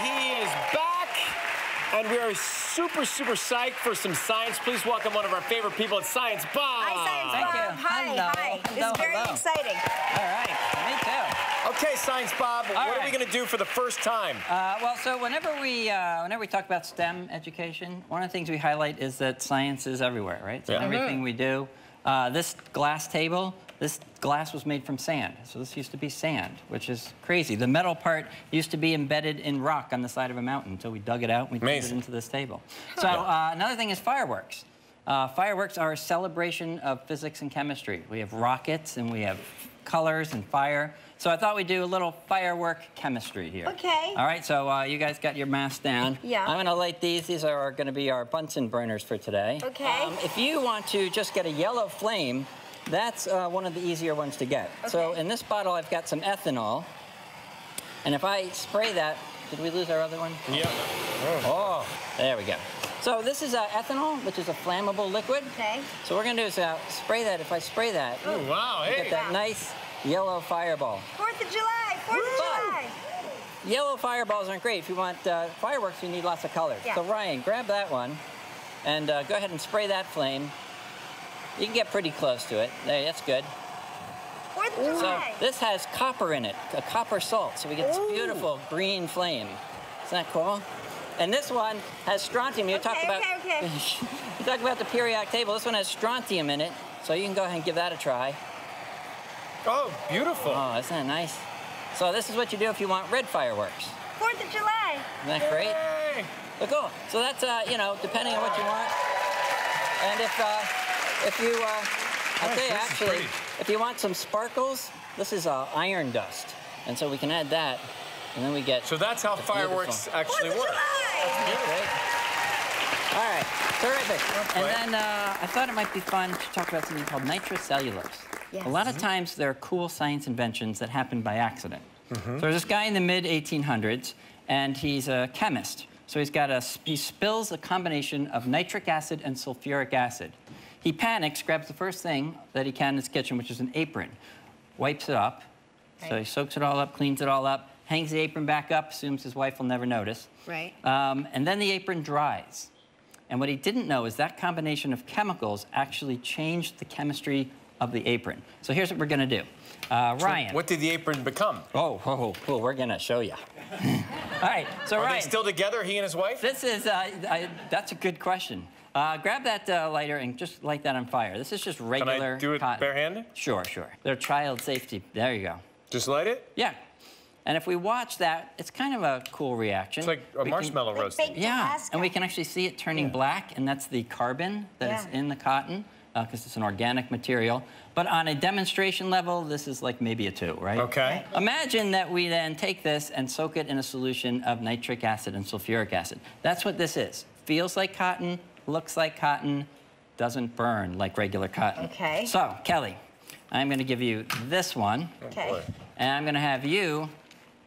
he is back. And we are super, super psyched for some science. Please welcome one of our favorite people at Science Bob. Hi, Science Thank Bob. you. Hi, Hello. hi. This Hello, is very hello. exciting. All right, me too. Okay, Science Bob, what are we going to do for the first time? Uh, well, so whenever we uh, whenever we talk about STEM education, one of the things we highlight is that science is everywhere, right? So Yeah. everything we do. Uh, this glass table, this glass was made from sand. So this used to be sand, which is crazy. The metal part used to be embedded in rock on the side of a mountain until we dug it out and we turned it into this table. So uh, another thing is fireworks. Uh, fireworks are a celebration of physics and chemistry. We have rockets and we have colors and fire. So I thought we'd do a little firework chemistry here. Okay. All right, so uh, you guys got your masks down. Yeah. I'm gonna light these. These are gonna be our Bunsen burners for today. Okay. Um, if you want to just get a yellow flame, that's uh, one of the easier ones to get. So in this bottle, I've got some ethanol. And if I spray that, did we lose our other one? Yeah. Oh, there we go. So this is uh, ethanol, which is a flammable liquid. Okay. So what we're gonna do is uh, spray that. If I spray that, Oh, wow, you hey. get that nice yellow fireball. Fourth of July. Fourth of July. Yellow fireballs aren't great. If you want uh, fireworks, you need lots of colors. Yeah. So Ryan, grab that one and uh, go ahead and spray that flame. You can get pretty close to it. There, that's good. Fourth of So July. this has copper in it, a copper salt. So we get this Ooh. beautiful green flame. Isn't that cool? And this one has strontium. You talked Okay, about okay, okay. you talked about the periodic table. This one has strontium in it, so you can go ahead and give that a try. Oh, beautiful. Oh, isn't that nice? So this is what you do if you want red fireworks. Fourth of July. Isn't that great? Hey. But cool. So that's uh, you know, depending on what you want. And if uh, if you, uh, I'll Nice, tell you actually, if you want some sparkles, this is uh, iron dust, and so we can add that, and then we get. So that's how fireworks beautiful. actually Fourth work. July. Great. All right, terrific. And then uh, I thought it might be fun to talk about something called nitrocellulose. Yes. A lot of times there are cool science inventions that happen by accident. So there's this guy in the mid 1800s, and he's a chemist. So he's got a he spills a combination of nitric acid and sulfuric acid. He panics, grabs the first thing that he can in his kitchen, which is an apron, wipes it up. So he soaks it all up, cleans it all up, hangs the apron back up, assumes his wife will never notice. Right. Um, and then the apron dries. And what he didn't know is that combination of chemicals actually changed the chemistry of the apron. So here's what we're gonna do. Uh, Ryan. What did the apron become? Oh, oh, oh, oh, we're gonna show you. All right, so Are Ryan, they still together, he and his wife? this is, uh, I, that's a good question. Uh, grab that uh, lighter and just light that on fire. This is just regular Can regular I do it cotton. barehanded? Sure, sure. They're child safety. There you go. Just light it? Yeah. And if we watch that, it's kind of a cool reaction. It's like a We marshmallow Like roasting. baked Yeah, Alaska. and we can actually see it turning black, and that's the carbon that is Yeah. in the cotton, Uh, because it's an organic material. But on a demonstration level, this is like maybe a two, right? Okay. Imagine that we then take this and soak it in a solution of nitric acid and sulfuric acid. That's what this is. Feels like cotton, looks like cotton, doesn't burn like regular cotton. Okay. So, Kelly, I'm going to give you this one. Okay. Oh, and I'm going to have you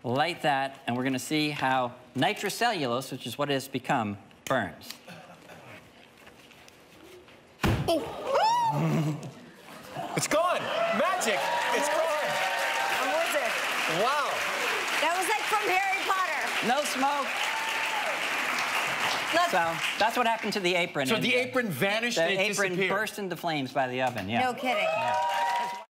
light that, and we're going to see how nitrocellulose, which is what it has become, burns. It's gone. Magic. It's gone. A wizard. Wow. That was like from Harry Potter. No smoke. Look. So that's what happened to the apron. So and the apron vanished the and it apron disappeared. burst into flames by the oven. Yeah. No kidding.